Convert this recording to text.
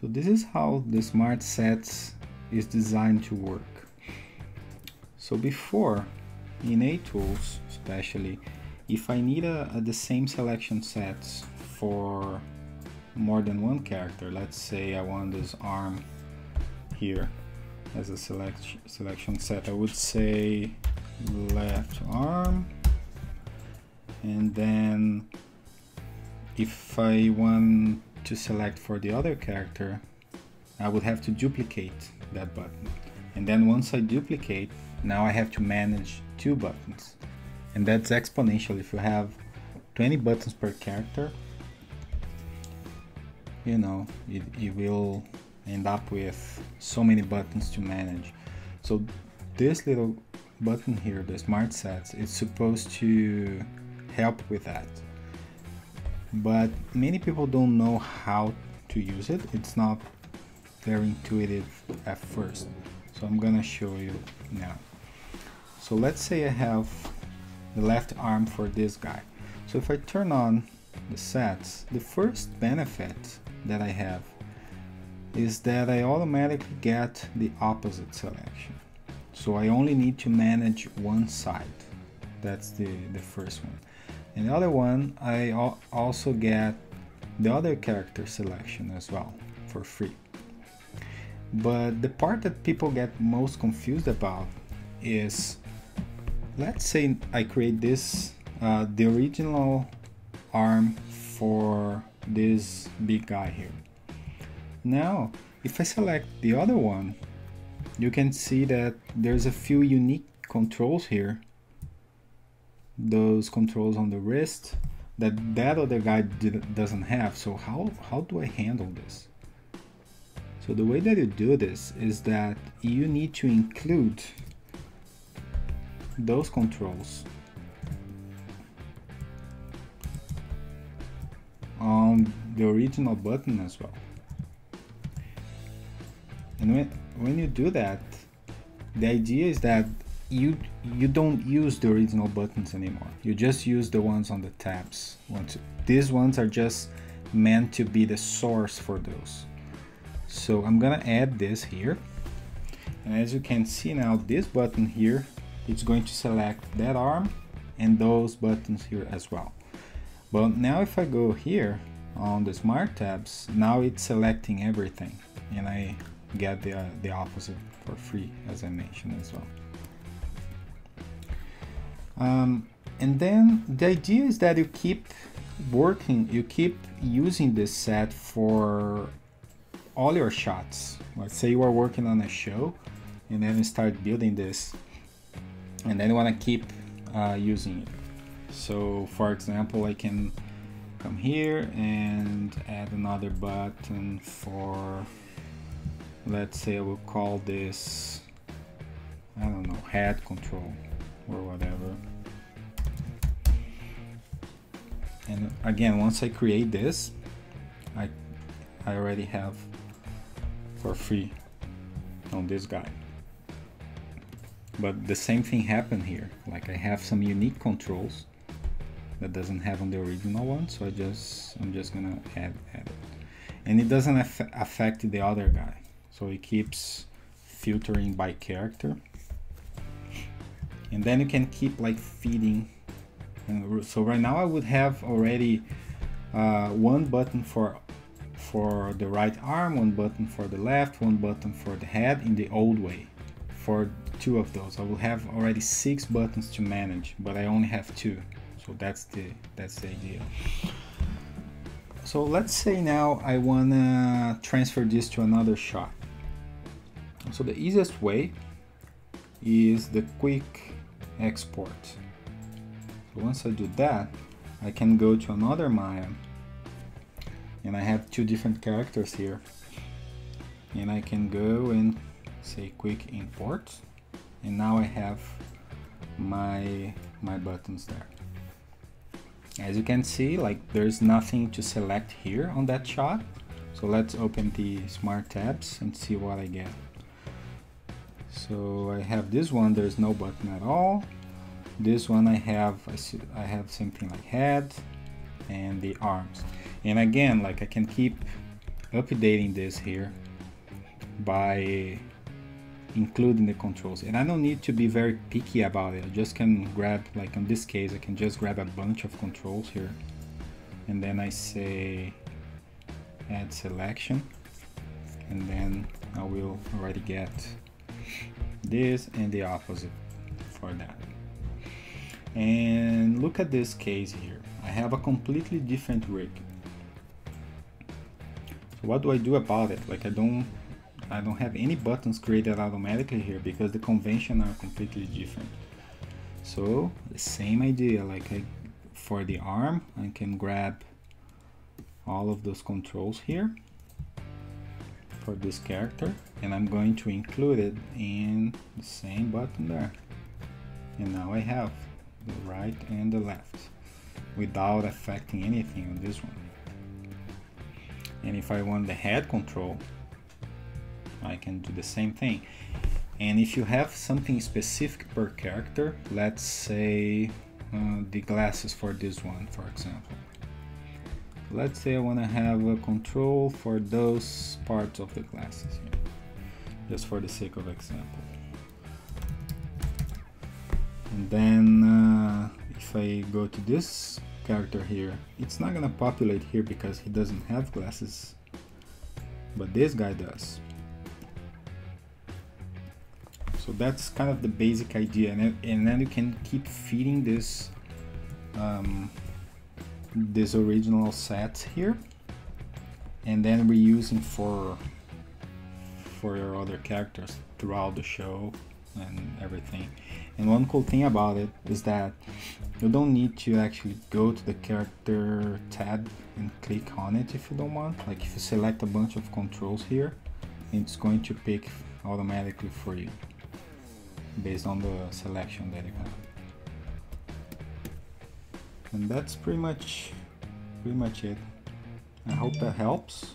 So this is how the Smart Sets is designed to work. So before, in aTools especially, if I need a, a, the same selection sets for more than one character, let's say I want this arm here as a select, selection set, I would say left arm and then if I want to select for the other character I would have to duplicate that button. And then once I duplicate now I have to manage two buttons. And that's exponential. If you have 20 buttons per character you know it, it will end up with so many buttons to manage. So this little button here the smart sets is supposed to help with that but many people don't know how to use it it's not very intuitive at first so I'm gonna show you now so let's say I have the left arm for this guy. So if I turn on the sets, the first benefit that I have is that I automatically get the opposite selection. So I only need to manage one side. That's the, the first one. And the other one, I also get the other character selection as well for free. But the part that people get most confused about is let's say I create this, uh, the original arm for this big guy here. Now, if I select the other one, you can see that there's a few unique controls here. Those controls on the wrist that that other guy doesn't have. So how, how do I handle this? So the way that you do this is that you need to include those controls on the original button as well. And when, when you do that, the idea is that you you don't use the original buttons anymore. You just use the ones on the tabs. Once these ones are just meant to be the source for those. So I'm gonna add this here. And as you can see now, this button here it's going to select that arm and those buttons here as well. But now if I go here on the smart tabs, now it's selecting everything and I get the, uh, the opposite for free as I mentioned as well. Um, and then the idea is that you keep working, you keep using this set for all your shots. Let's say you are working on a show and then you start building this and then you want to keep uh, using it. So for example, I can come here and add another button for, let's say I will call this, I don't know, head control or whatever. And again, once I create this, I, I already have for free on this guy. But the same thing happened here. Like I have some unique controls that doesn't have on the original one so I just I'm just gonna add, add it. And it doesn't aff affect the other guy. So it keeps filtering by character and then you can keep like feeding and so right now I would have already uh, one button for for the right arm one button for the left one button for the head in the old way for two of those. I will have already six buttons to manage, but I only have two. So that's the that's the idea. So let's say now I wanna transfer this to another shot. So the easiest way is the quick export. So once I do that, I can go to another Maya and I have two different characters here. And I can go and say quick import and now I have my my buttons there. As you can see like there's nothing to select here on that shot. So let's open the smart tabs and see what I get so I have this one there's no button at all. This one I have I have something like head and the arms. And again like I can keep updating this here by including the controls. And I don't need to be very picky about it. I just can grab like in this case I can just grab a bunch of controls here. And then I say add selection. And then I will already get this and the opposite for that. And look at this case here. I have a completely different rig. So what do I do about it? Like I don't I don't have any buttons created automatically here because the convention are completely different. So the same idea, like I, for the arm, I can grab all of those controls here for this character and I'm going to include it in the same button there. And now I have the right and the left without affecting anything on this one. And if I want the head control, I can do the same thing. And if you have something specific per character, let's say uh, the glasses for this one, for example. Let's say I want to have a control for those parts of the glasses here, just for the sake of example. And then uh, if I go to this character here, it's not gonna populate here because he doesn't have glasses, but this guy does. So that's kind of the basic idea, and, and then you can keep feeding this um, this original set here, and then reusing for for your other characters throughout the show and everything. And one cool thing about it is that you don't need to actually go to the character tab and click on it if you don't want. Like if you select a bunch of controls here, it's going to pick automatically for you based on the selection that you have. And that's pretty much pretty much it. I hope that helps.